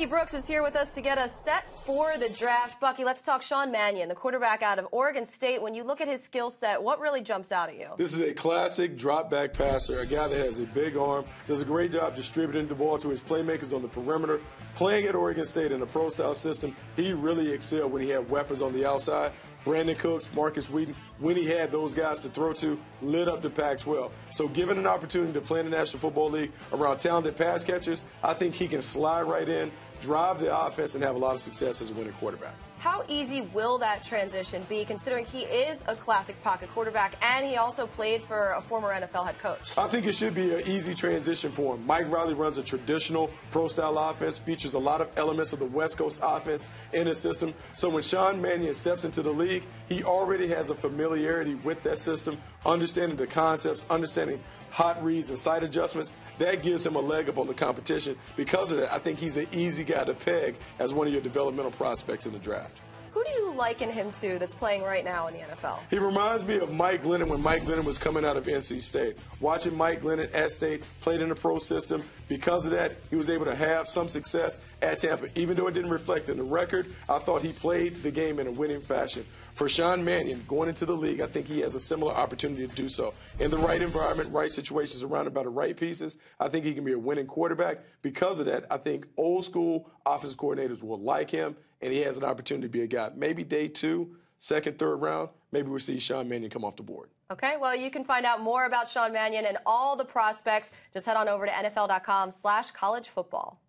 Bucky Brooks is here with us to get us set for the draft. Bucky, let's talk Sean Mannion, the quarterback out of Oregon State. When you look at his skill set, what really jumps out at you? This is a classic drop back passer, a guy that has a big arm, does a great job distributing the ball to his playmakers on the perimeter. Playing at Oregon State in a pro style system, he really excelled when he had weapons on the outside. Brandin Cooks, Markus Wheaton, when he had those guys to throw to, lit up the Pac 12. So, given an opportunity to play in the National Football League around talented pass catchers, I think he can slide right in, drive the offense, and have a lot of success as a winning quarterback. How easy will that transition be, considering he is a classic pocket quarterback and he also played for a former NFL head coach? I think it should be an easy transition for him. Mike Riley runs a traditional pro style offense, features a lot of elements of the West Coast offense in his system. So when Sean Mannion steps into the league, he already has a familiarity with that system, understanding the concepts, understanding hot reads and sight adjustments. That gives him a leg up on the competition. Because of that, I think he's an easy guy to peg as one of your developmental prospects in the draft. Who do you liken him to that's playing right now in the NFL? He reminds me of Mike Glennon when Mike Glennon was coming out of NC State. Watching Mike Glennon at State, played in the pro system. Because of that, he was able to have some success at Tampa. Even though it didn't reflect in the record, I thought he played the game in a winning fashion. For Sean Mannion, going into the league, I think he has a similar opportunity to do so. In the right environment, right situations, around by the right pieces, I think he can be a winning quarterback. Because of that, I think old school offensive coordinators will like him, and he has an opportunity to be a guy. Maybe day two, second, third round, maybe we'll see Sean Mannion come off the board. Okay, well, you can find out more about Sean Mannion and all the prospects. Just head on over to NFL.com slash college football.